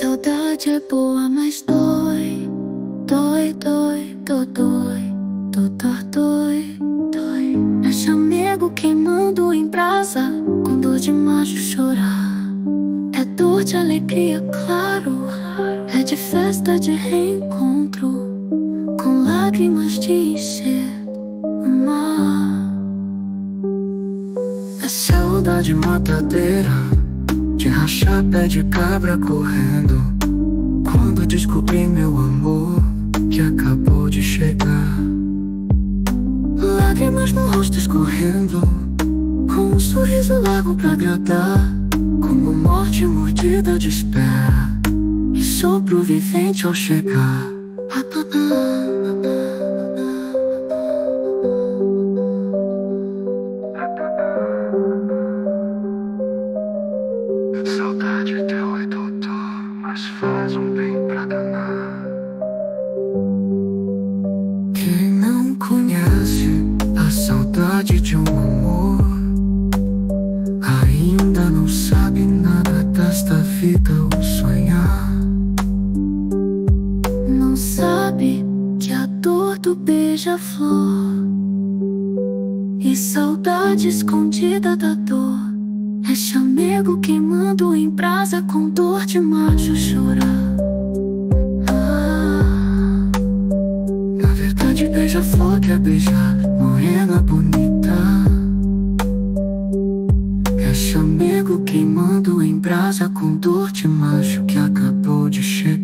Saudade é boa, mas dói. Dói, dói, dói, dói Doutor dói, dói. É chamego queimando em brasa. Com dor de macho chorar. É dor de alegria, claro. É de festa, de reencontro. Com lágrimas de encher o mar. É saudade matadeira de rachar pé de cabra correndo. Quando descobri meu amor, que acabou de chegar. Lágrimas no rosto escorrendo, com um sorriso largo pra agradar. Como morte mordida de espera E sopro vivente ao chegar Saudade teu é doutor Mas faz um bem pra danar. Quem não conhece A saudade de um amor Ainda não sabe nada desta vida ou sonhar. Não sabe que a dor do beija-flor E saudade escondida da dor É chamego queimando em brasa com dor de macho chorar ah, Na verdade beija-flor quer beijar Morena bonita. É chamego queimando em brasa com dor de macho que acabou de chegar.